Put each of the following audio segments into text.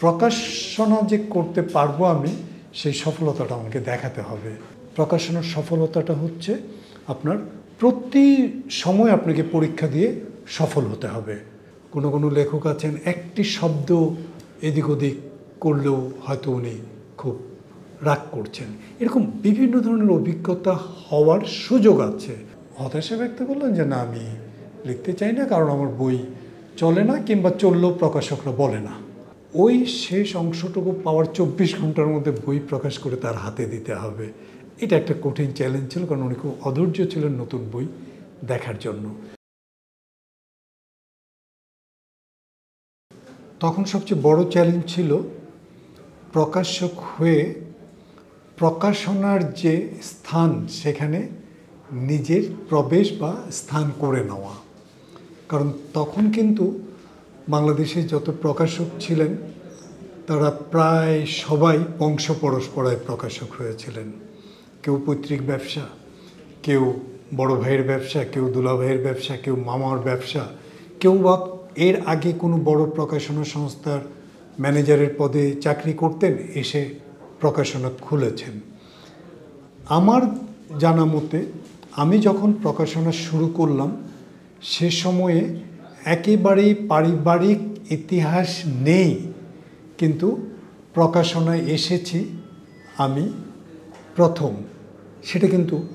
প্রকাশনা যে করতে পারব আমি, সেই সফলতাটা আমাকে দেখাতে হবে। প্রকাশনার সফলতাটা হচ্ছে আপনার প্রতি সময় আপনাকে পরীক্ষা দিয়ে সফল হতে হবে। কোনো কোনো লেখক আছেন, একটি শব্দ এদিক ওদিক করলেও হয়তো উনি খুব রাগ করছেন। এরকম বিভিন্ন ধরনের অভিজ্ঞতা হওয়ার সুযোগ আছে। হতাশা ব্যক্ত করলেন যে, না, আমি লিখতে চাই না, কারণ আমার বই চলে না, কিংবা চললেও প্রকাশকরা বলে না। ওই শেষ অংশটুকু পাওয়ার চব্বিশ ঘণ্টার মধ্যে বই প্রকাশ করে তার হাতে দিতে হবে। এটা একটা কঠিন চ্যালেঞ্জ ছিল, কারণ উনি খুব অধৈর্য ছিলেন নতুন বই দেখার জন্য। তখন সবচেয়ে বড় চ্যালেঞ্জ ছিল প্রকাশক হয়ে প্রকাশনার যে স্থান, সেখানে নিজের প্রবেশ বা স্থান করে নেওয়া। কারণ তখন কিন্তু বাংলাদেশে যত প্রকাশক ছিলেন, তারা প্রায় সবাই বংশ পরস্পরায় প্রকাশক হয়েছিলেন। কেউ পৈতৃক ব্যবসা, কেউ বড় ভাইয়ের ব্যবসা, কেউ দুলা ভাইয়ের ব্যবসা, কেউ মামার ব্যবসা, কেউ বা এর আগে কোনো বড় প্রকাশনা সংস্থার ম্যানেজারের পদে চাকরি করতেন, এসে প্রকাশনা খুলেছেন। আমার জানা মতে, আমি যখন প্রকাশনা শুরু করলাম, সে সময়ে একেবারেই পারিবারিক ইতিহাস নেই, কিন্তু প্রকাশনায় এসেছি আমি প্রথম। সেটা কিন্তু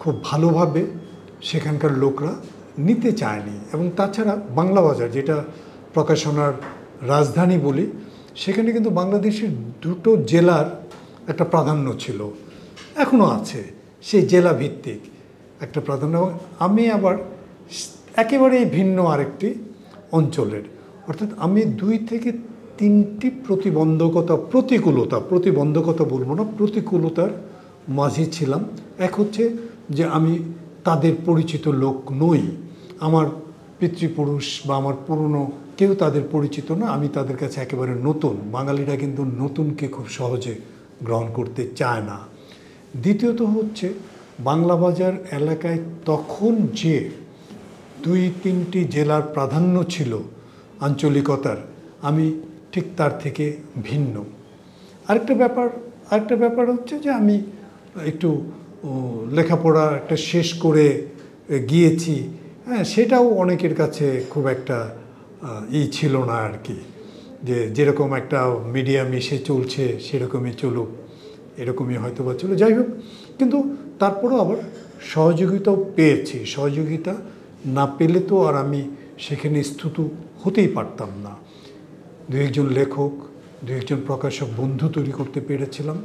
খুব ভালোভাবে সেখানকার লোকরা নিতে চায়নি। এবং তাছাড়া বাংলা বাজার, যেটা প্রকাশনার রাজধানী বলি, সেখানে কিন্তু বাংলাদেশের দুটো জেলার একটা প্রাধান্য ছিল। এখনও আছে, সেই জেলা ভিত্তিক একটা প্রাধান্য। আমি আবার একেবারেই ভিন্ন আরেকটি অঞ্চলের। অর্থাৎ আমি দুই থেকে তিনটি প্রতিবন্ধকতা, প্রতিকূলতা, প্রতিবন্ধকতা বলব না, প্রতিকূলতার মাঝে ছিলাম। এক হচ্ছে যে আমি তাদের পরিচিত লোক নই। আমার পিতৃপুরুষ বা আমার পুরনো কেউ তাদের পরিচিত না, আমি তাদের কাছে একেবারে নতুন। বাঙালিরা কিন্তু নতুনকে খুব সহজে গ্রহণ করতে চায় না। দ্বিতীয়ত হচ্ছে বাংলা বাজার এলাকায় তখন যে দুই তিনটি জেলার প্রাধান্য ছিল আঞ্চলিকতার। আমি ঠিক তার থেকে ভিন্ন। আরেকটা ব্যাপার আরেকটা ব্যাপার হচ্ছে যে আমি একটু লেখাপড়া একটা শেষ করে গিয়েছি। হ্যাঁ সেটাও অনেকের কাছে খুব একটা ই ছিল না আর কি। যে যেরকম একটা মিডিয়া মিশে চলছে, সেরকমই চলুক, এরকমই হয়তো বা চলো যাই হোক, কিন্তু তারপরেও আবার সহযোগিতাও পেয়েছি। সহযোগিতা না পেলে তো আর আমি সেখানে স্তুত হতেই পারতাম না। দু একজন লেখক, দু একজন প্রকাশক বন্ধু তৈরি করতে পেরেছিলাম।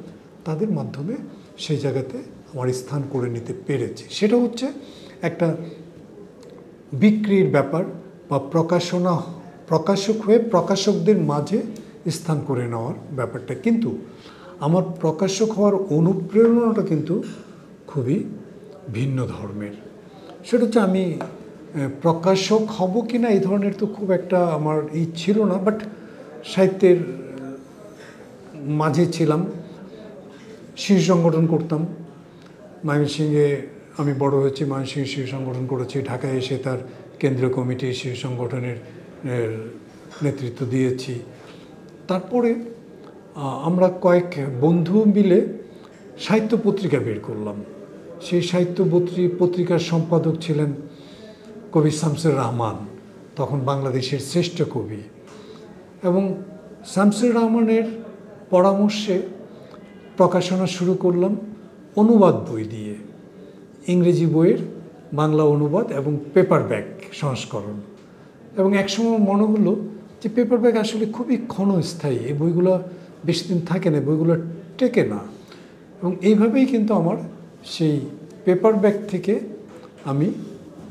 তাদের মাধ্যমে সেই জায়গাতে আমার স্থান করে নিতে পেরেছি। সেটা হচ্ছে একটা বিক্রির ব্যাপার বা প্রকাশনা, প্রকাশক হয়ে প্রকাশকদের মাঝে স্থান করে নেওয়ার ব্যাপারটা। কিন্তু আমার প্রকাশক হওয়ার অনুপ্রেরণাটা কিন্তু খুবই ভিন্ন ধর্মের। সেটা হচ্ছে আমি প্রকাশক হব কি না এই ধরনের তো খুব একটা আমার ই ছিল না বাট সাহিত্যের মাঝে ছিলাম শিশু সংগঠন করতাম। ময়মনসিংহে আমি বড় হয়েছি ময়মনসিংহ শিশু সংগঠন করেছি, ঢাকায় এসে তার কেন্দ্রীয় কমিটি শিশু সংগঠনের নেতৃত্ব দিয়েছি। তারপরে আমরা কয়েক বন্ধু মিলে সাহিত্য পত্রিকা বের করলাম। সেই সাহিত্য পত্রিকার সম্পাদক ছিলেন কবি শামসুর রহমান, তখন বাংলাদেশের শ্রেষ্ঠ কবি। এবং শামসুর রহমানের পরামর্শে প্রকাশনা শুরু করলাম অনুবাদ বই দিয়ে, ইংরেজি বইয়ের বাংলা অনুবাদ এবং পেপার ব্যাগ সংস্করণ। এবং একসময় মনে হলো যে পেপার ব্যাগ আসলে খুবই ক্ষণস্থায়ী, এই বইগুলো বেশি দিন থাকে না, বইগুলো টেকে না। এবং এইভাবেই কিন্তু আমার সেই পেপার ব্যাগ থেকে আমি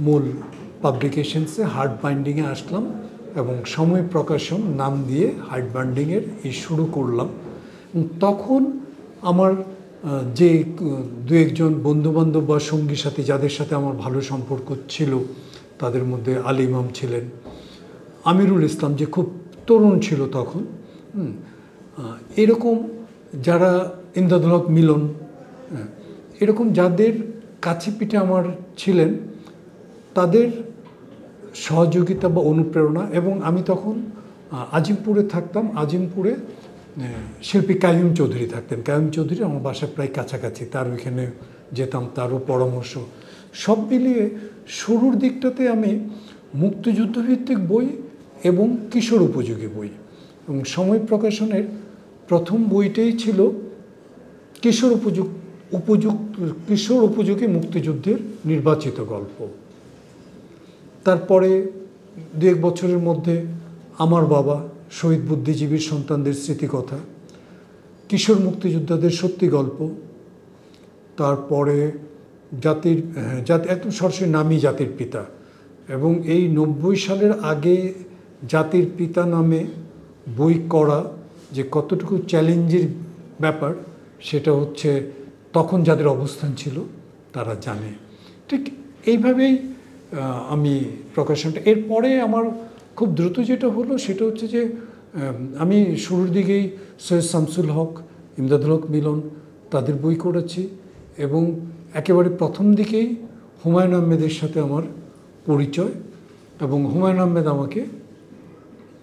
মূল পাবলিকেশনসে হার্ড বাইন্ডিংয়ে আসলাম এবং সময় প্রকাশন নাম দিয়ে হার্ড বাইন্ডিংয়ের এই শুরু করলাম। তখন আমার যে, দু একজন বন্ধুবান্ধব বা সঙ্গী সাথী যাদের সাথে আমার ভালো সম্পর্ক ছিল, তাদের মধ্যে আলী ইমাম ছিলেন। আমিরুল ইসলাম যে খুব তরুণ ছিল তখন এরকম যারা ইমদাদুল মিলন এরকম যাদের কাছে পিঠে আমার ছিলেন তাদের সহযোগিতা বা অনুপ্রেরণা এবং আমি তখন আজিমপুরে থাকতাম। আজিমপুরে শিল্পী কাইম চৌধুরী থাকতেন। কাইম চৌধুরী আমার বাসা প্রায় কাছাকাছি। তার ওইখানে যেতাম, তারও পরামর্শ। সব মিলিয়ে শুরুর দিকটাতে আমি মুক্তিযুদ্ধভিত্তিক বই এবং কিশোর উপযোগী বই এবং সময় প্রকাশনের প্রথম বইটাই ছিল কিশোর উপযুক্ত উপযুক্ত, কিশোর উপযোগী মুক্তিযুদ্ধের নির্বাচিত গল্প। তারপরে দু এক বছরের মধ্যে আমার বাবা শহীদ বুদ্ধিজীবীর সন্তানদের স্মৃতিকথা কিশোর মুক্তিযোদ্ধাদের সত্যি গল্প তারপরে জাতির হ্যাঁ, জাতি একদম সরাসরি নামই জাতির পিতা এবং এই নব্বই সালের আগে জাতির পিতা নামে বই করা যে কতটুকু চ্যালেঞ্জের ব্যাপার সেটা হচ্ছে তখন যাদের অবস্থান ছিল তারা জানে। ঠিক এইভাবেই আমি প্রকাশনটা, এরপরে আমার খুব দ্রুত যেটা হলো সেটা হচ্ছে যে আমি শুরুর দিকেই সৈয়দ শামসুল হক, ইমদাদুল হক মিলন তাদের বই করেছি এবং একেবারে প্রথম দিকেই হুমায়ুন আহমেদের সাথে আমার পরিচয় এবং হুমায়ুন আহমেদ আমাকে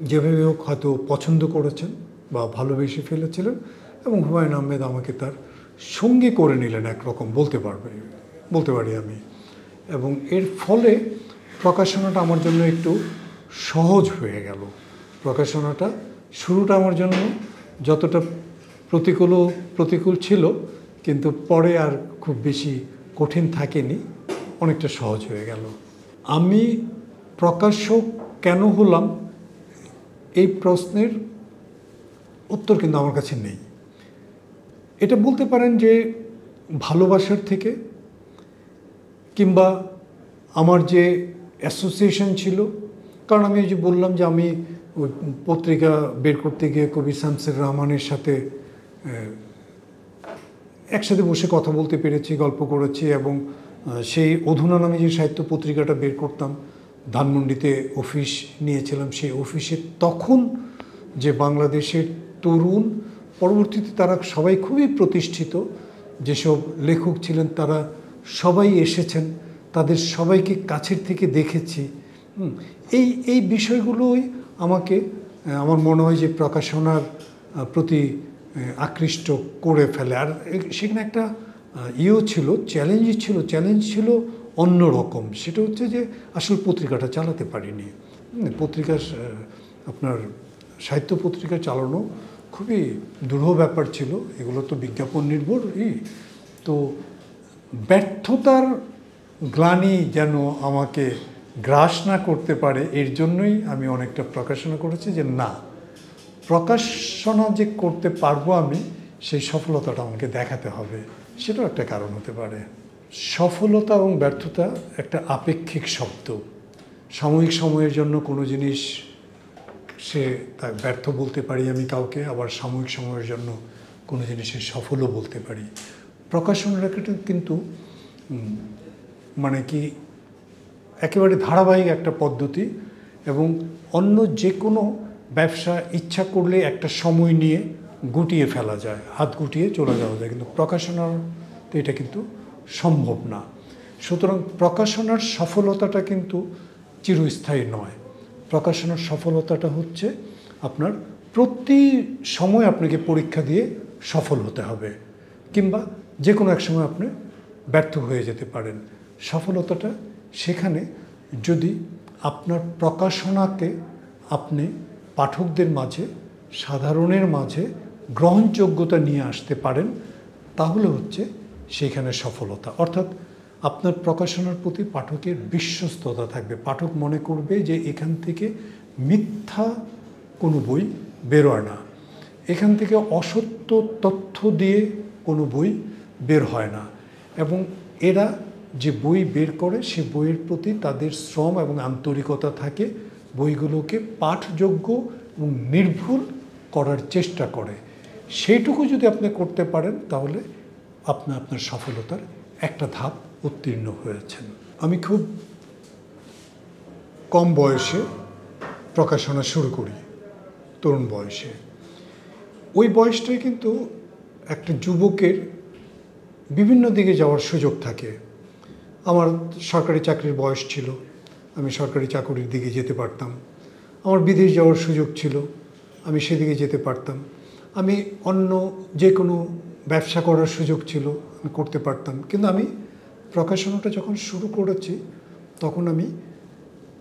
যেভাবে হোক হয়তো পছন্দ করেছেন বা ভালোবেসে ফেলেছিলেন এবং হুমায়ুন আহমেদ আমাকে তার সঙ্গী করে নিলেন, একরকম বলতে পারবে, বলতে পারি আমি। এবং এর ফলে প্রকাশনাটা আমার জন্য একটু সহজ হয়ে গেল। প্রকাশনাটা শুরুটা আমার জন্য যতটা প্রতিকূল প্রতিকূল ছিল, কিন্তু পরে আর খুব বেশি কঠিন থাকেনি, অনেকটা সহজ হয়ে গেল। আমি প্রকাশক কেন হলাম? এই প্রশ্নের উত্তর কিন্তু আমার কাছে নেই। এটা বলতে পারেন যে ভালোবাসার থেকে কিংবা আমার যে অ্যাসোসিয়েশন ছিল, কারণ আমি যে বললাম যে আমি ওই পত্রিকা বের করতে গিয়ে কবি শামসুর রহমানের সাথে একসাথে বসে কথা বলতে পেরেছি, গল্প করেছি এবং সেই অধুনা নামে যে সাহিত্য পত্রিকাটা বের করতাম, ধানমন্ডিতে অফিস নিয়েছিলাম, সেই অফিসে তখন যে বাংলাদেশের তরুণ, পরবর্তীতে তারা সবাই খুবই প্রতিষ্ঠিত, যেসব লেখক ছিলেন তারা সবাই এসেছেন তাদের সবাইকে কাছের থেকে দেখেছি। এই এই বিষয়গুলোই আমাকে আমার মনে হয় যে প্রকাশনার প্রতি আকৃষ্ট করে ফেলে। আর সেখানে একটা ইয়েও ছিল চ্যালেঞ্জই ছিল চ্যালেঞ্জ ছিল অন্য রকম সেটা হচ্ছে যে আসল পত্রিকাটা চালাতে পারিনি। হুম, পত্রিকা আপনার সাহিত্য পত্রিকা চালানো খুবই দুরূহ ব্যাপার ছিল। এগুলো তো বিজ্ঞাপন নির্ভরই। তো ব্যর্থতার গ্লানি যেন আমাকে গ্রাস না করতে পারে, এর জন্যই আমি অনেকটা প্রকাশনা করেছি যে না, প্রকাশনা যে করতে পারব আমি, সেই সফলতাটা আমাকে দেখাতে হবে। সেটাও একটা কারণ হতে পারে। সফলতা এবং ব্যর্থতা একটা আপেক্ষিক শব্দ। সাময়িক সময়ের জন্য কোনো জিনিস সে তা ব্যর্থ বলতে পারি আমি কাউকে, আবার সাময়িক সময়ের জন্য কোনো জিনিসে সফলও বলতে পারি। প্রকাশনাটা কিন্তু মানে কি, একেবারে ধারাবাহিক একটা পদ্ধতি এবং অন্য যে কোনো ব্যবসা ইচ্ছা করলে একটা সময় নিয়ে গুটিয়ে ফেলা যায়, হাত গুটিয়ে চলে যাওয়া যায়। কিন্তু প্রকাশনার তো এটা কিন্তু সম্ভব না। সুতরাং প্রকাশনার সফলতাটা কিন্তু চিরস্থায়ী নয়। প্রকাশনার সফলতাটা হচ্ছে আপনার প্রতি সময় আপনাকে পরীক্ষা দিয়ে সফল হতে হবে কিংবা যে কোনো এক সময় আপনি ব্যর্থ হয়ে যেতে পারেন। সফলতাটা সেখানে যদি আপনার প্রকাশনাকে আপনি পাঠকদের মাঝে, সাধারণের মাঝে গ্রহণযোগ্যতা নিয়ে আসতে পারেন, তাহলে হচ্ছে সেখানে সফলতা। অর্থাৎ আপনার প্রকাশনার প্রতি পাঠকের বিশ্বস্ততা থাকবে। পাঠক মনে করবে যে এখান থেকে মিথ্যা কোনো বই বেরোয় না। এখান থেকে অসত্য তথ্য দিয়ে কোনো বই বের হয় না। এবং এরা যে বই বের করে, সে বইয়ের প্রতি তাদের শ্রম এবং আন্তরিকতা থাকে। বইগুলোকে পাঠযোগ্য এবং নির্ভুল করার চেষ্টা করে। সেইটুকু যদি আপনি করতে পারেন, তাহলে আপনি আপনার সফলতার একটা ধাপ উত্তীর্ণ হয়েছেন। আমি খুব কম বয়সে প্রকাশনা শুরু করি, তরুণ বয়সে। ওই বয়সটাই কিন্তু একটা যুবকের বিভিন্ন দিকে যাওয়ার সুযোগ থাকে। আমার সরকারি চাকরির বয়স ছিল, আমি সরকারি চাকরির দিকে যেতে পারতাম। আমার বিদেশ যাওয়ার সুযোগ ছিল, আমি সেদিকে যেতে পারতাম। আমি অন্য যে কোনো ব্যবসা করার সুযোগ ছিল, আমি করতে পারতাম। কিন্তু আমি প্রকাশনাটা যখন শুরু করেছি, তখন আমি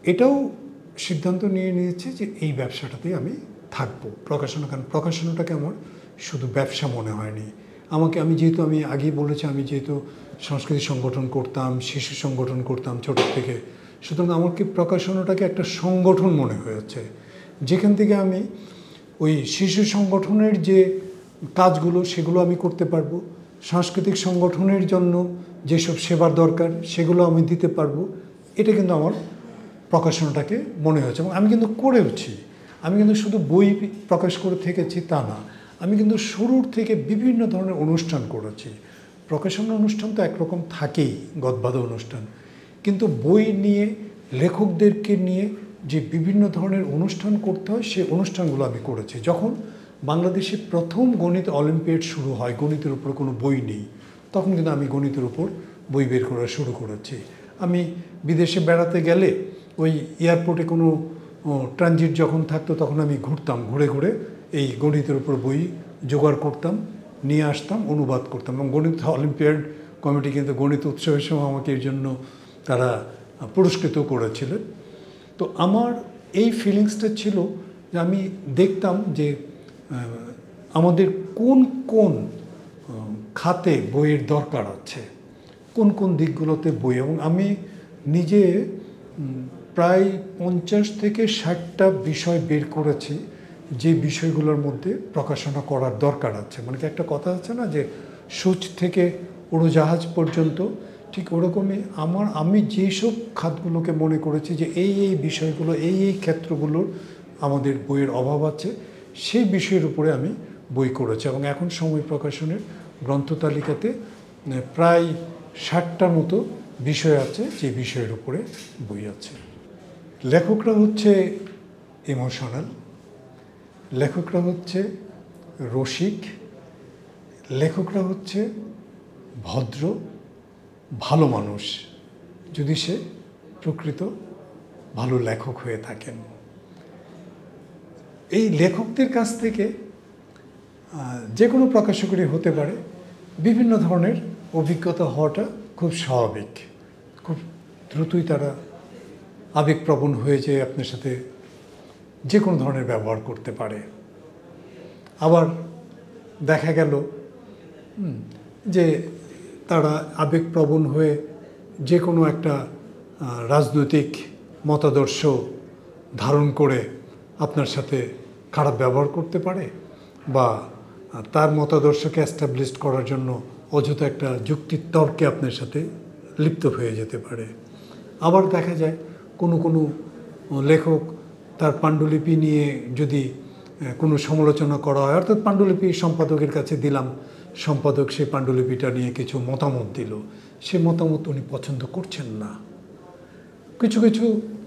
এটাও সিদ্ধান্ত নিয়ে নিয়েছি যে এই ব্যবসাটাতেই আমি থাকব। প্রকাশনা, কারণ প্রকাশনাটাকে আমার শুধু ব্যবসা মনে হয়নি। আমাকে, আমি যেহেতু, আমি আগেই বলেছি, আমি যেহেতু সংস্কৃতি সংগঠন করতাম, শিশু সংগঠন করতাম ছোট থেকে, সুতরাং আমাকে প্রকাশনাটাকে একটা সংগঠন মনে হয়েছে। যেখান থেকে আমি ওই শিশু সংগঠনের যে কাজগুলো, সেগুলো আমি করতে পারব, সাংস্কৃতিক সংগঠনের জন্য যেসব সেবার দরকার, সেগুলো আমি দিতে পারব, এটা কিন্তু আমার প্রকাশনাটাকে মনে হয়েছে এবং আমি কিন্তু করেওছি। আমি কিন্তু শুধু বই প্রকাশ করে থেকেছি তা না। আমি কিন্তু শুরুর থেকে বিভিন্ন ধরনের অনুষ্ঠান করেছি। প্রকাশনা অনুষ্ঠান তো একরকম থাকেই, গদবাদ অনুষ্ঠান। কিন্তু বই নিয়ে, লেখকদেরকে নিয়ে যে বিভিন্ন ধরনের অনুষ্ঠান করতে হয় সেই অনুষ্ঠানগুলো আমি করেছি। যখন বাংলাদেশে প্রথম গণিত অলিম্পিয়াড শুরু হয়, গণিতের উপর কোনো বই নেই, তখন কিন্তু আমি গণিতের উপর বই বের করা শুরু করেছি। আমি বিদেশে বেড়াতে গেলে ওই এয়ারপোর্টে কোনো ট্রানজিট যখন থাকতো, তখন আমি ঘুরতাম ঘুরে ঘুরে। এই গণিতের উপর বই জোগাড় করতাম, নিয়ে আসতাম, অনুবাদ করতাম এবং গণিত অলিম্পিয়াড কমিটি কিন্তু গণিত উৎসবের সময় আমাকে এর জন্য তারা পুরস্কৃত করেছিলেন। তো আমার এই ফিলিংসটা ছিল যে আমি দেখতাম যে আমাদের কোন কোন খাতে বইয়ের দরকার আছে, কোন কোন দিকগুলোতে বই এবং আমি নিজে প্রায় পঞ্চাশ থেকে ষাটটা বিষয় বের করেছি। যে বিষয়গুলোর মধ্যে প্রকাশনা করার দরকার আছে। মানে কি একটা কথা আছে না যে, সূচ থেকে উড়োজাহাজ পর্যন্ত ঠিক ওরকমই আমার, আমি যেসব খাতগুলোকে মনে করেছি যে এই এই বিষয়গুলো, এই এই ক্ষেত্রগুলোর আমাদের বইয়ের অভাব আছে, সেই বিষয়ের উপরে আমি বই করেছি এবং এখন সময় প্রকাশনের গ্রন্থ তালিকাতে প্রায় ষাটটার মতো বিষয় আছে যে বিষয়ের উপরে বই আছে। লেখকরা হচ্ছে ইমোশনাল লেখকরা হচ্ছে রসিক, লেখকরা হচ্ছে ভদ্র, ভালো মানুষ, যদি সে প্রকৃত ভালো লেখক হয়ে থাকেন। এই লেখকদের কাছ থেকে যে কোনো প্রকাশকরই হতে পারে, বিভিন্ন ধরনের অভিজ্ঞতা হওয়াটা খুব স্বাভাবিক। খুব দ্রুতই তারা আবেগপ্রবণ হয়ে যে আপনার সাথে যে কোনো ধরনের ব্যবহার করতে পারে। আবার দেখা গেল যে তারা আবেগপ্রবণ হয়ে যে কোনো একটা রাজনৈতিক মতাদর্শ ধারণ করে আপনার সাথে খারাপ ব্যবহার করতে পারে বা তার মতাদর্শকে অ্যাস্টাবলিশ করার জন্য অযথা একটা যুক্তির তর্কে আপনার সাথে লিপ্ত হয়ে যেতে পারে। আবার দেখা যায়, কোনো কোনো লেখক তার পাণ্ডুলিপি নিয়ে যদি কোনো সমালোচনা করা হয়, অর্থাৎ পাণ্ডুলিপি সম্পাদকের কাছে দিলাম, সম্পাদক সেই পাণ্ডুলিপিটা নিয়ে কিছু মতামত দিল। সে মতামত উনি পছন্দ করছেন না। কিছু কিছু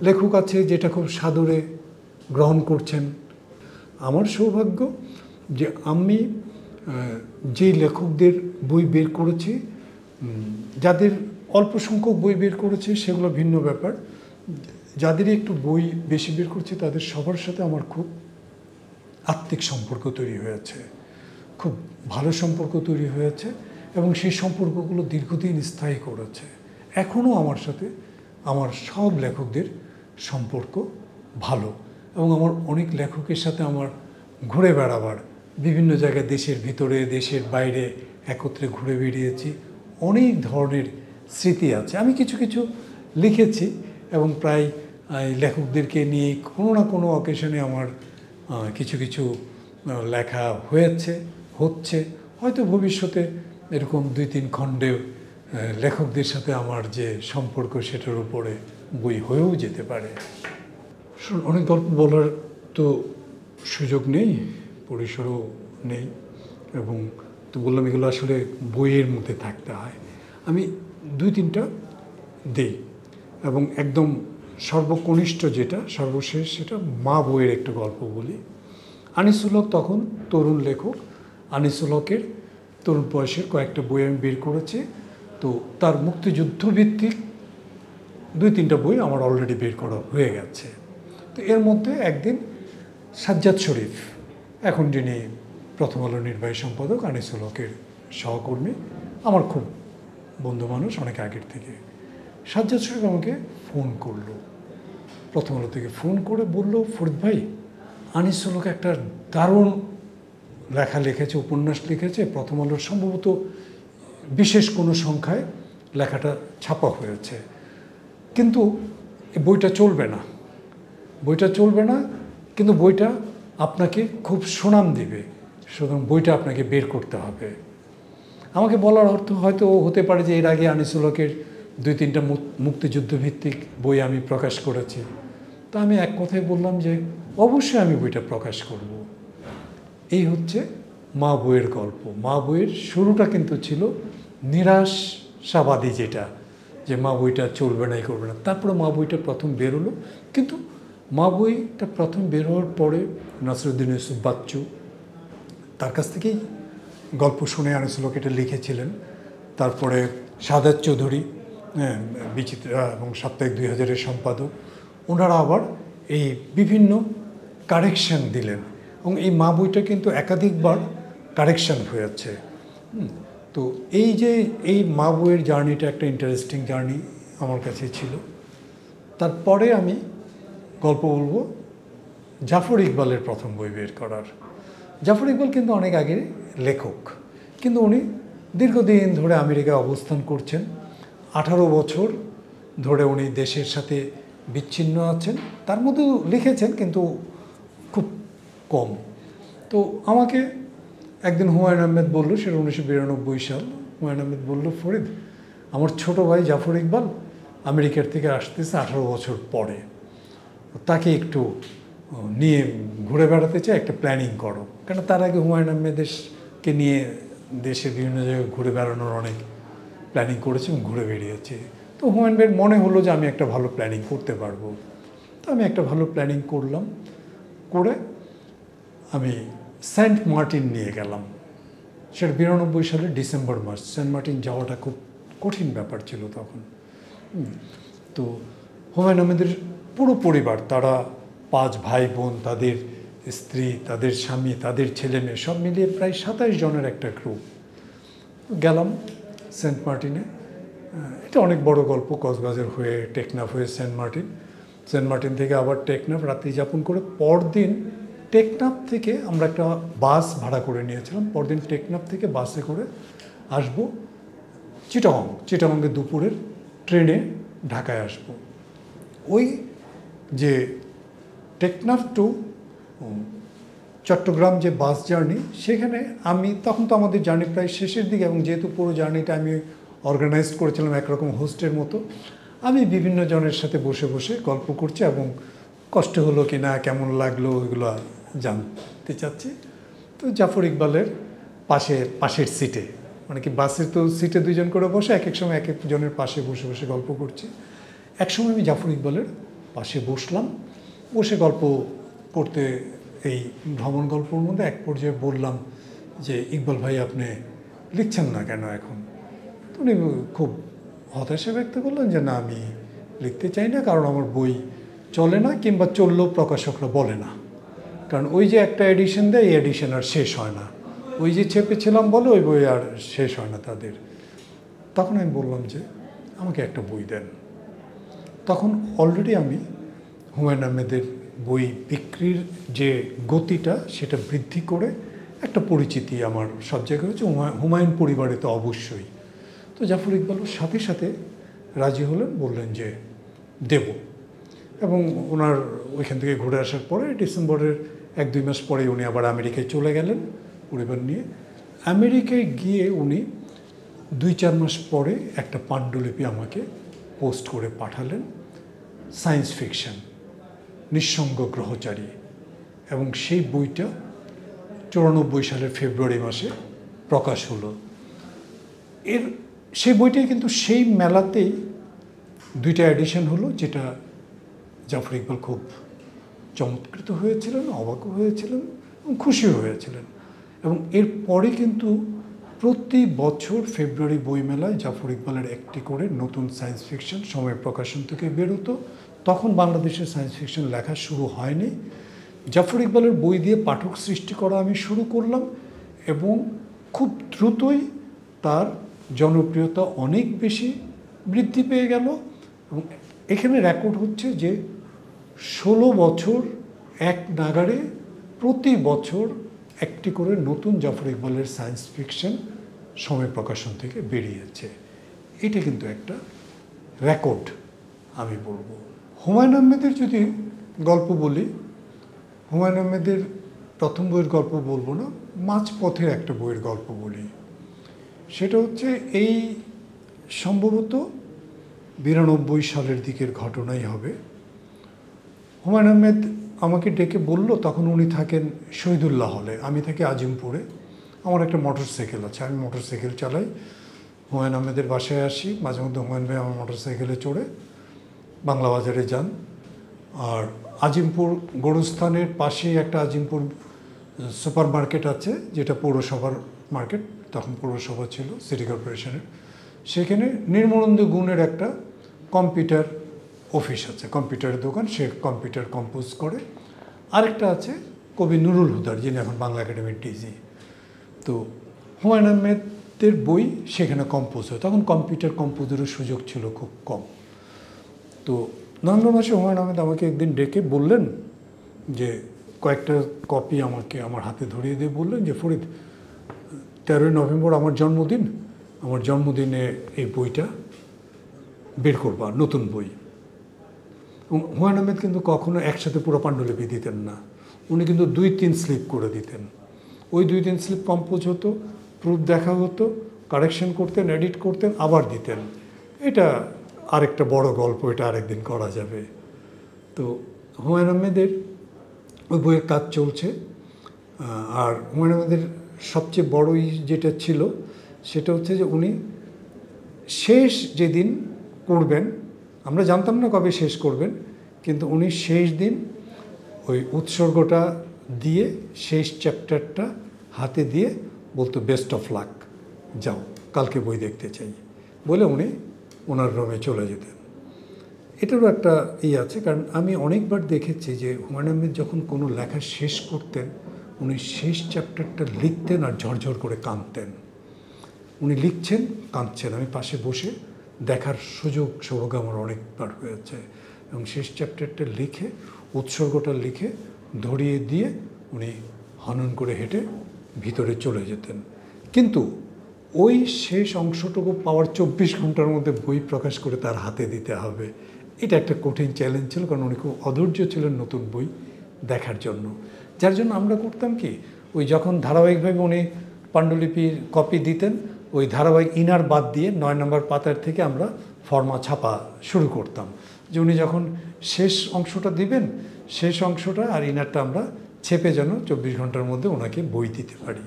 লেখক আছে যেটা খুব সাদরে গ্রহণ করছেন। আমার সৌভাগ্য যে আমি যে লেখকদের বই বের করেছি যাদের অল্প সংখ্যক বই বের করেছে, সেগুলো ভিন্ন ব্যাপার। যাদের একটু বই বেশি বের করছে, তাদের সবার সাথে আমার খুব আত্মিক সম্পর্ক তৈরি হয়েছে। খুব ভালো সম্পর্ক তৈরি হয়েছে এবং সেই সম্পর্কগুলো দীর্ঘদিন স্থায়ী করেছে। এখনও আমার সাথে আমার সব লেখকদের সম্পর্ক ভালো এবং আমার অনেক লেখকের সাথে আমার ঘুরে বেড়াবার, বিভিন্ন জায়গায় দেশের ভিতরে, দেশের বাইরে একত্রে ঘুরে বেরিয়েছি অনেক ধরনের স্মৃতি আছে। আমি কিছু কিছু লিখেছি এবং প্রায় লেখকদেরকে নিয়ে কোনো না কোনো অকেশনে আমার কিছু কিছু লেখা হয়েছে, হচ্ছে। হয়তো ভবিষ্যতে এরকম দুই তিন খণ্ডে লেখকদের সাথে আমার যে সম্পর্ক সেটার উপরে বই হয়েও যেতে পারে। অনেক গল্প বলার তো সুযোগ নেই, পরিসরও নেই, এবং তো বললাম এগুলো আসলে বইয়ের মধ্যে থাকতে হয়। আমি দুই তিনটা দিই, এবং একদম সর্বকনিষ্ঠ যেটা, সর্বশেষ সেটা মা বইয়ের একটা গল্প বলি। আনিসুল হক তখন তরুণ লেখক। আনিসুল হকের তরুণ বয়সের কয়েকটা বই আমি বের করেছি। তো তার মুক্তিযুদ্ধভিত্তিক দুই তিনটা বই আমার অলরেডি বের করা হয়ে গেছে। তো এর মধ্যে একদিন সাজ্জাদ শরীফ, এখন যিনি প্রথম আলো নির্বাহী সম্পাদক আনিসুল হকের সহকর্মী, আমার খুব বন্ধু মানুষ, অনেক আগের থেকে। সাজ্জাদ শরীফ আমাকে ফোন করল। প্রথম আলো থেকে ফোন করে বলল, ফরিদ ভাই আনিসুল হক একটা দারুণ লেখা লিখেছে, উপন্যাস লিখেছে। প্রথম আলোর সম্ভবত বিশেষ কোনো সংখ্যায় লেখাটা ছাপা হয়েছে। কিন্তু বইটা চলবে না। বইটা চলবে না, কিন্তু বইটা আপনাকে খুব সুনাম দিবে। সুতরাং বইটা আপনাকে বের করতে হবে। আমাকে বলার অর্থ হয়তো হতে পারে যে এর আগে আনিসুল হকের দুই তিনটা মুক্তিযুদ্ধ ভিত্তিক বই আমি প্রকাশ করেছি। তা আমি এক কথায় বললাম যে, অবশ্যই আমি বইটা প্রকাশ করব। এই হচ্ছে মা বইয়ের গল্প। মা বইয়ের শুরুটা কিন্তু ছিল নিরাশাবাদী যেটা, যে মা বইটা চলবে না করবে না। তারপরে মা বইটা প্রথম বেরোলো কিন্তু মা বইটা প্রথম বের হওয়ার পরে নাসরুদ্দিন ইউসুফ বাচ্চু তার কাছ থেকেই গল্প শুনে আনিসুল এটা লিখেছিলেন। তারপরে সাদাত চৌধুরী বিচিত্রা এবং সাপ্তাহিক দুই হাজারের সম্পাদক, ওনারা আবার এই বিভিন্ন কারেকশন দিলেন। এবং এই মা বইটা কিন্তু একাধিকবার কারেকশন হয়েছে। তো এই যে এই মা বইয়ের জার্নিটা একটা ইন্টারেস্টিং জার্নি আমার কাছে ছিল। তারপরে আমি গল্প বলব জাফর ইকবালের প্রথম বই বের করার। জাফর ইকবাল কিন্তু অনেক আগে লেখক, কিন্তু উনি দীর্ঘদিন ধরে আমেরিকায় অবস্থান করছেন। আঠারো বছর ধরে উনি দেশের সাথে বিচ্ছিন্ন আছেন। তার মধ্যেও লিখেছেন কিন্তু খুব কম। তো আমাকে একদিন হুমায়ুন আহমেদ বলল, সেটা উনিশশো বিরানব্বই সাল, হুমায়ুন আহমেদ বলল, ফরিদ, আমার ছোট ভাই জাফর ইকবাল আমেরিকার থেকে আসতেছে আঠারো বছর পরে। তাকে একটু নিয়ে ঘুরে বেড়াতে চাই, একটা প্ল্যানিং করো। কেন তার আগে হুমায়ুন আহমেদকে নিয়ে দেশের বিভিন্ন জায়গায় ঘুরে বেড়ানোর অনেক প্ল্যানিং করেছি এবং ঘুরে বেরিয়েছে তো হুমায়ুন ভাইয়ের মনে হলো যে আমি একটা ভালো প্ল্যানিং করতে পারব। তো আমি একটা ভালো প্ল্যানিং করলাম, করে আমি সেন্ট মার্টিন নিয়ে গেলাম। সেটা বিরানব্বই সালের ডিসেম্বর মাস, সেন্ট মার্টিন যাওয়াটা খুব কঠিন ব্যাপার ছিল তখন। তো হুমায়ুন আহমেদের পুরো পরিবার, তারা পাঁচ ভাই বোন তাদের স্ত্রী, তাদের স্বামী, তাদের ছেলে মেয়ে সব মিলিয়ে প্রায় সাতাইশ জনের একটা গ্রুপ গেলাম সেন্ট মার্টিনে। এটা অনেক বড় গল্প, কক্সবাজার হয়ে টেকনাফ হয়ে সেন্ট মার্টিন। সেন্ট মার্টিন থেকে আবার টেকনাফ, রাত্রি যাপন করে পরদিন টেকনাফ থেকে আমরা একটা বাস ভাড়া করে নিয়েছিলাম। পরদিন টেকনাফ থেকে বাসে করে আসব চিটাং চিটাগঙ্গে দুপুরের ট্রেনে ঢাকায় আসব। ওই যে টেকনাফ টু চট্টগ্রাম যে বাস জার্নি, সেখানে আমি, তখন তো আমাদের জার্নি প্রায় শেষের দিকে এবং যেহেতু পুরো জার্নিটা আমি অর্গানাইজ করেছিলাম একরকম হোস্টের মতো, আমি বিভিন্ন জনের সাথে বসে বসে গল্প করছি এবং কষ্ট হলো কি না, কেমন লাগল, এগুলো জানতে চাচ্ছি। তো জাফর ইকবালের পাশে, পাশের সিটে মানে কি বাসের তো সিটে দুজন করে বসে, এক এক সময় এক একজনের পাশে বসে বসে গল্প করছি। এক সময় আমি জাফর ইকবালের পাশে বসলাম, বসে গল্প করতে এই ভ্রমণ গল্পর মধ্যে এক পর্যায়ে বললাম যে, ইকবাল ভাই, আপনি লিখছেন না কেন এখন? উনি খুব হতাশা ব্যক্ত করলেন যে, না, আমি লিখতে চাই না, কারণ আমার বই চলে না কিংবা চললেও প্রকাশকরা বলে না। কারণ ওই যে একটা এডিশন দেয়, এই এডিশন আর শেষ হয় না। ওই যে ছেপেছিলাম বলে ওই বই আর শেষ হয় না তাদের। তখন আমি বললাম যে, আমাকে একটা বই দেন। তখন অলরেডি আমি হুমায়ুন আহমেদের বই বিক্রির যে গতিটা, সেটা বৃদ্ধি করে একটা পরিচিতি আমার সব জায়গায় হচ্ছে হুমায়ুন পরিবারে তো অবশ্যই। তো জাফর ইকবাল সাথে সাথে রাজি হলেন, বললেন যে দেব। এবং ওনার ওইখান থেকে ঘুরে আসার পরে ডিসেম্বরের এক, দুই মাস পরে উনি আবার আমেরিকায় চলে গেলেন পরিবার নিয়ে। আমেরিকায় গিয়ে উনি দুই, চার মাস পরে একটা পাণ্ডুলিপি আমাকে পোস্ট করে পাঠালেন, সায়েন্স ফিকশন। নিঃসঙ্গ গ্রহচারী। এবং সেই বইটা চুরানব্বই সালের ফেব্রুয়ারি মাসে প্রকাশ হলো। এর সেই বইটাই কিন্তু সেই মেলাতেই দুইটা এডিশন হলো, যেটা জাফর ইকবাল খুব চমৎকৃত হয়েছিলেন অবাক হয়েছিলেন এবং খুশিও হয়েছিলেন। এবং এরপরে কিন্তু প্রতি বছর ফেব্রুয়ারি বইমেলায় জাফর ইকবালের একটি করে নতুন সায়েন্স ফিকশন সময় প্রকাশন থেকে বেরোতো। তখন বাংলাদেশের সায়েন্স ফিকশন লেখা শুরু হয়নি। জাফর ইকবালের বই দিয়ে পাঠক সৃষ্টি করা আমি শুরু করলাম এবং খুব দ্রুতই তার জনপ্রিয়তা অনেক বেশি বৃদ্ধি পেয়ে গেল এবং এখানে রেকর্ড হচ্ছে যে ষোলো বছর এক নাগারে প্রতি বছর একটি করে নতুন জাফর ইকবালের সায়েন্স ফিকশন সময় প্রকাশন থেকে বেরিয়েছে। এটা কিন্তু একটা রেকর্ড আমি বলব। হুমায়ুন আহমেদের যদি গল্প বলি, হুমায়ুন আহমেদের প্রথম বইয়ের গল্প বলব না, মাঝপথের একটা বইয়ের গল্প বলি। সেটা হচ্ছে এই সম্ভবত বিরানব্বই সালের দিকের ঘটনাই হবে। হুমায়ুন আহমেদ আমাকে ডেকে বলল, তখন উনি থাকেন শহীদুল্লাহ হলে। আমি থাকি আজিমপুরে। আমার একটা মোটর সাইকেল আছে, আমি মোটর সাইকেল চালাই। হুমায়ুন আহমেদের বাসায় আসি, মাঝে মধ্যে হুমায়ুন ভাই আমার মোটর সাইকেলে চড়ে বাংলা বাজারে যান। আর আজিমপুর গরুস্থানের পাশেই একটা আজিমপুর সুপার মার্কেট আছে, যেটা পৌরসভার মার্কেট, তখন পৌরসভা ছিল, সিটি কর্পোরেশনের। সেখানে নির্মলন্দ গুণের একটা কম্পিউটার অফিস আছে, কম্পিউটারের দোকান, সে কম্পিউটার কম্পোজ করে। আরেকটা আছে কবি নুরুল হুদার, যিনি এখন বাংলা একাডেমির ডিজি তো হুমায়ুন আহমেদের বই সেখানে কম্পোজ হয়। তখন কম্পিউটার কম্পোজেরও সুযোগ ছিল খুব কম। তো নভেম্বর মাসে হুমায়ুন আহমেদ আমাকে একদিন ডেকে বললেন যে, কয়েকটা কপি আমাকে আমার হাতে ধরিয়ে দিয়ে বললেন যে, ফরিদ, তেরোই নভেম্বর আমার জন্মদিন। আমার জন্মদিনে এই বইটা বের করবা, নতুন বই। এবং হুমায়ুন আহমেদ কিন্তু কখনো একসাথে পুরো পাণ্ডুলিপি দিতেন না। উনি কিন্তু দুই তিন স্লিপ করে দিতেন। ওই দুই তিন স্লিপ কম্পোজ হতো প্রুফ দেখা হতো কারেকশন করতেন এডিট করতেন, আবার দিতেন। এটা আরেকটা বড় গল্প, এটা আরেকদিন করা যাবে। তো হুমায়ুন আহমেদের ওই বইয়ের কাজ চলছে। আর হুমায়ুন আহমেদের সবচেয়ে বড় যেটা ছিল, সেটা হচ্ছে যে উনি শেষ যেদিন করবেন আমরা জানতাম না কবে শেষ করবেন, কিন্তু উনি শেষ দিন ওই উৎসর্গটা দিয়ে শেষ চ্যাপ্টারটা হাতে দিয়ে বলতো বেস্ট অফ লাক যাও, কালকে বই দেখতে চাই, বলে উনি ওনার রুমে চলে যেতেন। এটারও একটা ই আছে, কারণ আমি অনেকবার দেখেছি যে হুমায়ুন আহমেদ যখন কোনো লেখা শেষ করতেন, উনি শেষ চ্যাপ্টারটা লিখতেন আর ঝরঝর করে কাঁদতেন। উনি লিখছেন, কাঁদছেন, আমি পাশে বসে দেখার সুযোগ সৌভাগ্য আমার অনেকবার হয়েছে। এবং শেষ চ্যাপ্টারটা লিখে, উৎসর্গটা লিখে, ধরিয়ে দিয়ে উনি হনন করে হেঁটে ভিতরে চলে যেতেন। কিন্তু ওই শেষ অংশটুকু পাওয়ার চব্বিশ ঘণ্টার মধ্যে বই প্রকাশ করে তার হাতে দিতে হবে। এটা একটা কঠিন চ্যালেঞ্জ ছিল, কারণ উনি খুব অধৈর্য ছিলেন নতুন বই দেখার জন্য। যার জন্য আমরা করতাম কি, ওই যখন ধারাবাহিকভাবে উনি পাণ্ডুলিপির কপি দিতেন ওই ধারাবাহিক ইনার বাদ দিয়ে নয় নম্বর পাতার থেকে আমরা ফর্মা ছাপা শুরু করতাম। যে উনি যখন শেষ অংশটা দিবেন, শেষ অংশটা আর ইনারটা আমরা ছেপে যেন চব্বিশ ঘণ্টার মধ্যে ওনাকে বই দিতে পারি।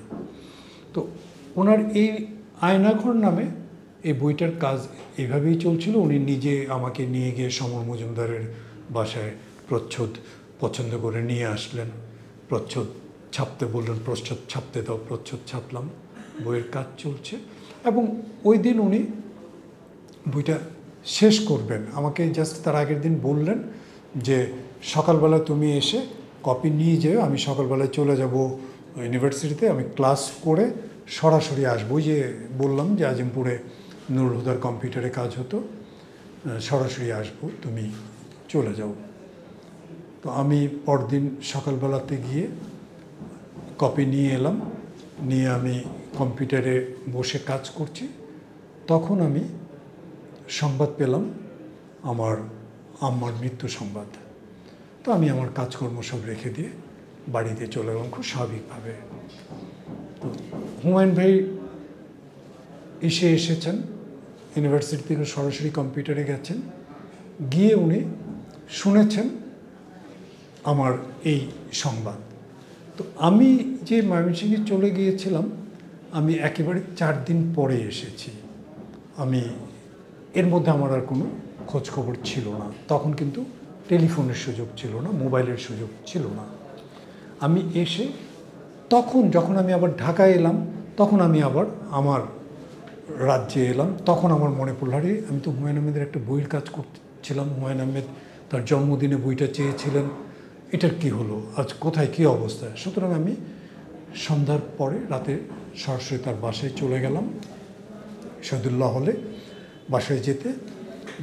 তো ওনার এই আয়নাঘর নামে এই বইটার কাজ এভাবেই চলছিল। উনি নিজে আমাকে নিয়ে গিয়ে সমর মজুমদারের বাসায় প্রচ্ছদ পছন্দ করে নিয়ে আসলেন। প্রচ্ছদ ছাপতে বললেন, প্রচ্ছদ ছাপতে দাও, প্রচ্ছদ ছাপলাম। বইয়ের কাজ চলছে। এবং ওই দিন উনি বইটা শেষ করবেন। আমাকে জাস্ট তার আগের দিন বললেন যে, সকালবেলা তুমি এসে কপি নিয়ে যেও, আমি সকালবেলায় চলে যাব ইউনিভার্সিটিতে আমি ক্লাস করে সরাসরি আসব। যে বললাম যে, আজিমপুরে নুরুল হুদার কম্পিউটারে কাজ হতো সরাসরি আসব, তুমি চলে যাও। তো আমি পরদিন সকালবেলাতে গিয়ে কপি নিয়ে এলাম। নিয়ে আমি কম্পিউটারে বসে কাজ করছি, তখন আমি সংবাদ পেলাম আমার আম্মার মৃত্যু সংবাদ। তো আমি আমার কাজকর্ম সব রেখে দিয়ে বাড়িতে চলে গেলাম খুব স্বাভাবিকভাবে। তো হুমায়ুন ভাই এসে এসেছেন ইউনিভার্সিটি থেকে সরাসরি কম্পিউটারে গেছেন, গিয়ে উনি শুনেছেন আমার এই সংবাদ। তো আমি যে ময়মনসিংহে চলে গিয়েছিলাম আমি একেবারে চার দিন পরে এসেছি। আমি, এর মধ্যে আমার আর কোনো খোঁজখবর ছিল না। তখন কিন্তু টেলিফোনের সুযোগ ছিল না, মোবাইলের সুযোগ ছিল না। আমি এসে তখন যখন আমি আবার ঢাকায় এলাম, তখন আমি আবার আমার রাজ্যে এলাম। তখন আমার মনে পড়ল, আরে, আমি তো হুমায়ুন আহমেদের একটা বইয়ের কাজ করছিলাম হুমায়ুন আহমেদ তার জন্মদিনে বইটা চেয়েছিলেন। এটার কি হলো? আজ কোথায় কি অবস্থা? সুতরাং আমি সন্ধ্যার পরে, রাতে সরাসরি তার বাসায় চলে গেলাম। শহীদুল্লাহ হলে বাসায় যেতে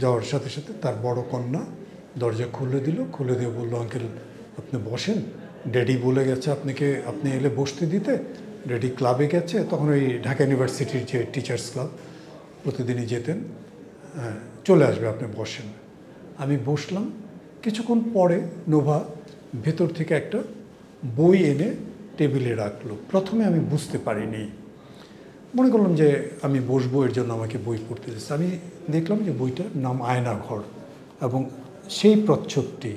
যাওয়ার সাথে সাথে তার বড় কন্যা দরজা খুলে দিল। খুলে দিয়ে বলল আঙ্কেল আপনি বসেন। ড্যাডি বলে গেছে আপনাকে আপনি এলে বসতে দিতে। ড্যাডি ক্লাবে গেছে। তখন ওই ঢাকা ইউনিভার্সিটির যে টিচার্স ক্লাব প্রতিদিনই যেতেন। হ্যাঁ, চলে আসবে আপনি বসেন। আমি বসলাম। কিছুক্ষণ পরে নোভা ভেতর থেকে একটা বই এনে টেবিলে রাখল। প্রথমে আমি বুঝতে পারিনি। মনে করলাম যে আমি বসবো, এর জন্য আমাকে বই পড়তে দিচ্ছে আমি দেখলাম যে বইটার নাম আয়না ঘর এবং সেই প্রচ্ছদটি,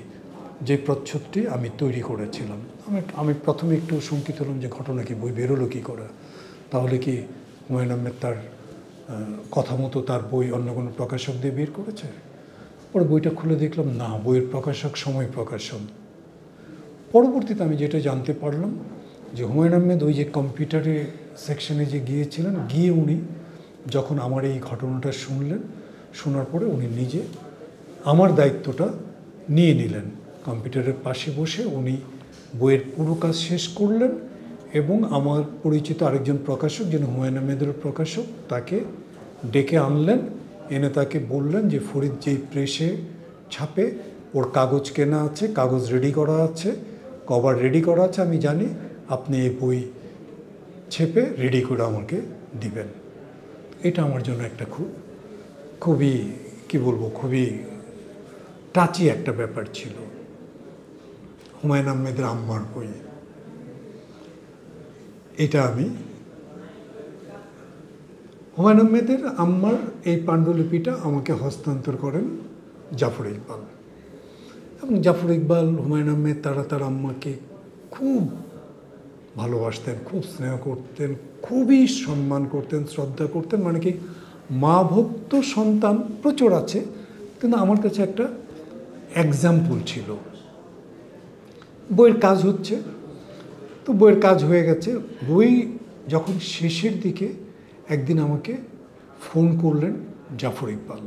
যে প্রচ্ছদটি আমি তৈরি করেছিলাম। আমি আমি প্রথমে একটু শঙ্কিত হলাম যে ঘটনা কি, বই বেরোলো কী করে? তাহলে কি হুমায়ুন আহমেদ তার কথা মতো তার বই অন্য কোনো প্রকাশক দিয়ে বের করেছে? পরে বইটা খুলে দেখলাম, না, বইয়ের প্রকাশক সময় প্রকাশন। পরবর্তীতে আমি যেটা জানতে পারলাম যে হুমায়ুন আহমেদ ওই যে কম্পিউটারে সেকশনে যে গিয়েছিলেন, গিয়ে উনি যখন আমার এই ঘটনাটা শুনলেন, শোনার পরে উনি নিজে আমার দায়িত্বটা নিয়ে নিলেন। কম্পিউটারের পাশে বসে উনি বইয়ের পুরো কাজ শেষ করলেন এবং আমার পরিচিত আরেকজন প্রকাশক যিনি হুমায়ুন আহমেদের প্রকাশক, তাকে ডেকে আনলেন। এনে তাকে বললেন যে, ফরিদ, যেই প্রেসে ছাপে, ওর কাগজ কেনা আছে, কাগজ রেডি করা আছে কভার রেডি করা আছে, আমি জানি আপনি এই বই ছেপে রেডি করে আমাকে দিবেন। এটা আমার জন্য একটা খুব, খুবই, কি বলব, খুবই টাচি একটা ব্যাপার ছিল। হুমায়ুন আহমেদের আম্মার বই। এটা আমি, হুমায়ুন আহমেদের আম্মার এই পাণ্ডুলিপিটা আমাকে হস্তান্তর করেন জাফর ইকবাল। এবং জাফর ইকবাল, হুমায়ুন আহমেদ, তারা তার আম্মাকে খুব ভালোবাসতেন, খুব স্নেহ করতেন, খুবই সম্মান করতেন, শ্রদ্ধা করতেন। মানে কি, মা ভক্ত সন্তান প্রচুর আছে, কিন্তু আমার কাছে একটা এক্সাম্পল ছিল। বইয়ের কাজ হচ্ছে, তো বইয়ের কাজ হয়ে গেছে। বই যখন শেষের দিকে একদিন আমাকে ফোন করলেন জাফর ইকবাল।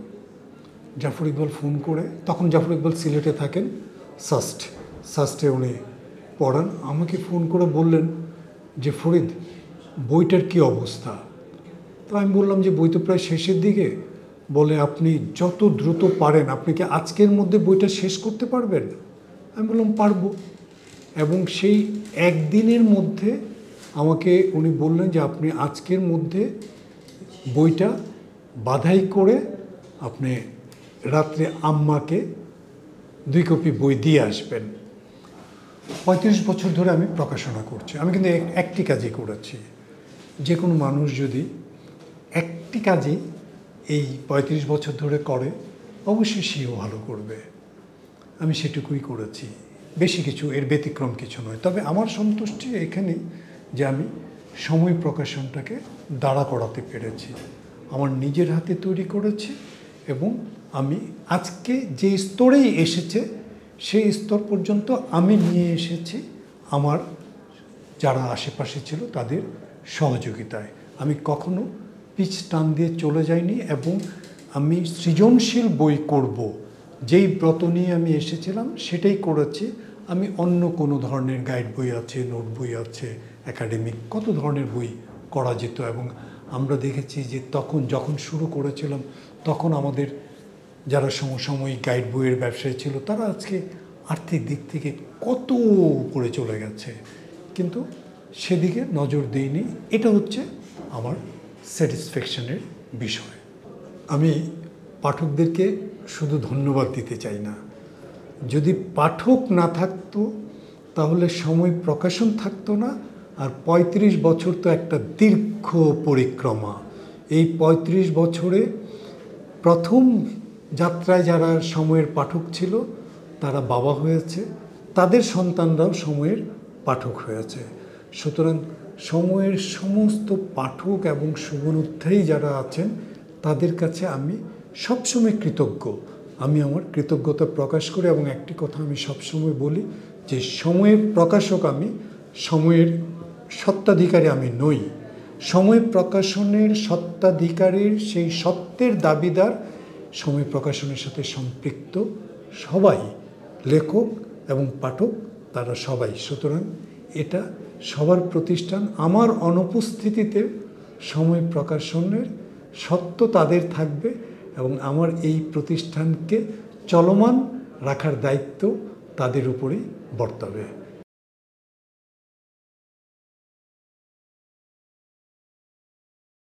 জাফর ইকবাল ফোন করে, তখন জাফর ইকবাল সিলেটে থাকেন, সাস্ট, সাস্টে উনি পড়ান, আমাকে ফোন করে বললেন যে, ফরিদ, বইটার কি অবস্থা? তো আমি বললাম যে, বই তো প্রায় শেষের দিকে। বলে, আপনি যত দ্রুত পারেন, আপনি কি আজকের মধ্যে বইটা শেষ করতে পারবেন? আমি বললাম, পারব। এবং সেই একদিনের মধ্যে আমাকে উনি বললেন যে, আপনি আজকের মধ্যে বইটা বাধাই করে আপনি রাত্রে আম্মাকে দুই কপি বই দিয়ে আসবেন। পঁয়ত্রিশ বছর ধরে আমি প্রকাশনা করছি। আমি কিন্তু একটি কাজই করেছি। যে কোনো মানুষ যদি একটি কাজই এই পঁয়ত্রিশ বছর ধরে করে, অবশ্যই সেও ভালো করবে। আমি সেটুকুই করেছি। বেশি কিছু, এর ব্যতিক্রম কিছু নয়। তবে আমার সন্তুষ্টি এখানে যে আমি সময় প্রকাশনটাকে দাঁড়া করাতে পেরেছি। আমার নিজের হাতে তৈরি করেছি এবং আমি আজকে যে স্তরেই এসেছে সেই স্তর পর্যন্ত আমি নিয়ে এসেছি। আমার যারা আশেপাশে ছিল তাদের সহযোগিতায়। আমি কখনো পিচ টান দিয়ে চলে যাইনি এবং আমি সৃজনশীল বই করব। যেই ব্রত নিয়ে আমি এসেছিলাম সেটাই করেছি। আমি অন্য কোনো ধরনের গাইড বই আছে, নোট বই আছে, একাডেমিক কত ধরনের বই করা যেত এবং আমরা দেখেছি যে তখন যখন শুরু করেছিলাম, তখন আমাদের যারা সমসাময়িক গাইড বইয়ের ব্যবসায়ী ছিল, তারা আজকে আর্থিক দিক থেকে কত উপরে চলে গেছে। কিন্তু সেদিকে নজর দিইনি। এটা হচ্ছে আমার স্যাটিসফ্যাকশনের বিষয়। আমি পাঠকদেরকে শুধু ধন্যবাদ দিতে চাই না। যদি পাঠক না থাকতো, তাহলে সময় প্রকাশন থাকতো না, আর ৩৫ বছর তো একটা দীর্ঘ পরিক্রমা। এই ৩৫ বছরে প্রথম যাত্রায় যারা সময়ের পাঠক ছিল, তারা বাবা হয়েছে। তাদের সন্তানরাও সময়ের পাঠক হয়েছে। সুতরাং সময়ের সমস্ত পাঠক এবং শুভনুধ্যায়ী যারা আছেন, তাদের কাছে আমি সবসময় কৃতজ্ঞ। আমি আমার কৃতজ্ঞতা প্রকাশ করি এবং একটি কথা আমি সবসময় বলি যে, সময়ের প্রকাশক আমি, সময়ের সত্ত্বাধিকারী আমি নই। সময় প্রকাশনের সত্ত্বাধিকারীর সেই সত্যের দাবিদার সময় প্রকাশনের সাথে সম্পৃক্ত সবাই, লেখক এবং পাঠক, তারা সবাই। সুতরাং এটা সবার প্রতিষ্ঠান। আমার অনুপস্থিতিতে সময় প্রকাশনের সত্য তাদের থাকবে এবং আমার এই প্রতিষ্ঠানকে চলমান রাখার দায়িত্ব তাদের উপরেই বর্তাবে।